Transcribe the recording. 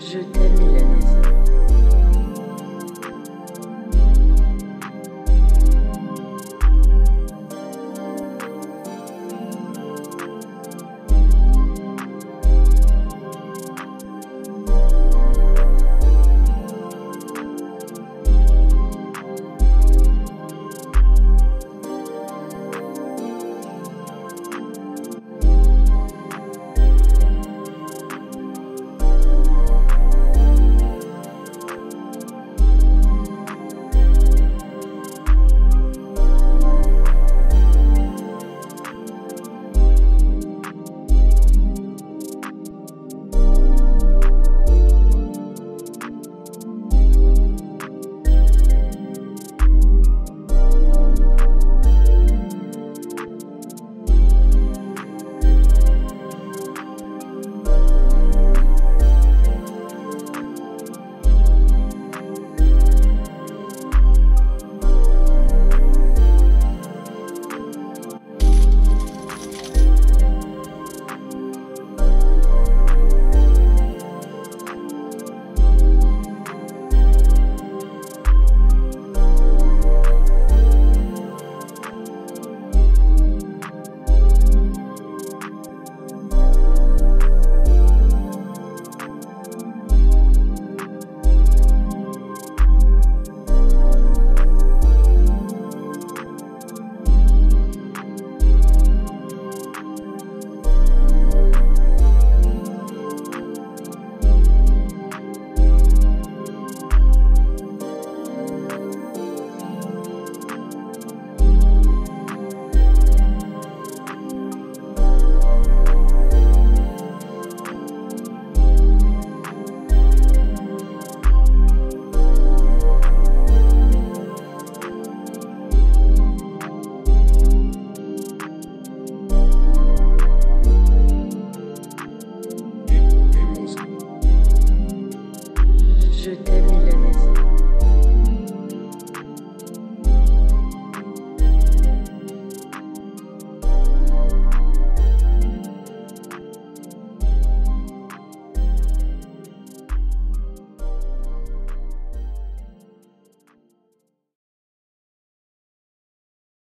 Je t'aime, Milanese. Je t'aime.